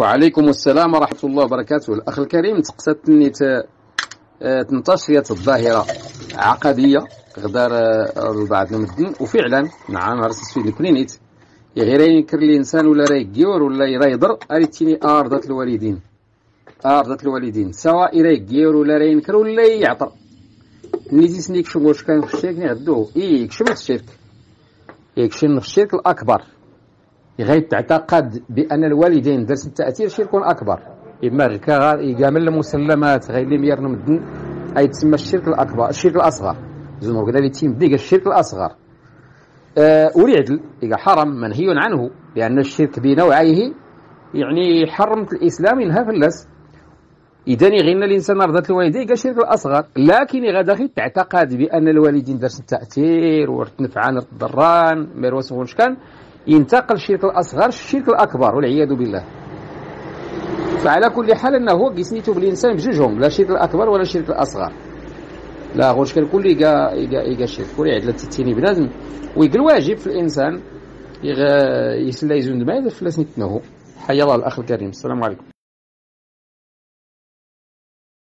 وعليكم السلام ورحمة الله وبركاته. الأخ الكريم تقصدني تنتشر الظاهرة عقدية غدار آه، البعض المدن وفعلا نعم راه في الكلينيت غير ينكر الانسان ولا راه يكيور ولا راه يضر اريتيني ارضة الوالدين. ارضة الوالدين سواء راه يكيور ولا راه ينكر ولا يعطر. نيزي سنيك شو واش كان في الشرك نعدوه. إيه يكشف في الشرك يكشف في الشرك الأكبر. غير تعتقد بأن الوالدين درس التأثير شرك أكبر. إما يقامل المسلمات غير اللي ميرنا مدن أي تسمى الشرك الأكبر الشرك الأصغر. قال لي تيم ديك الشرك الأصغر. أه وريعدل إذا حرم منهي عنه لأن الشرك بنوعيه يعني حرمت الإسلام إنها فلس إذا غير الإنسان رضت الوالدين قال الشرك الأصغر. لكن غدا تعتقد بأن الوالدين درس التأثير ورتنفعان الضران ميروس كان ينتقل الشرك الأصغر الشرك الأكبر والعياذ بالله. فعلى كل حال أنه هو قسنيته بالإنسان بجوجهم لا الشرك الأكبر ولا الشرك الأصغر. لا غوش كان كل يقا يقا يقا الشرك. كل يعدل تتيني بنادم. ويقل واجب في الإنسان يسلا يزون ما يدفلس نتنه حيا الله الأخ الكريم. السلام عليكم.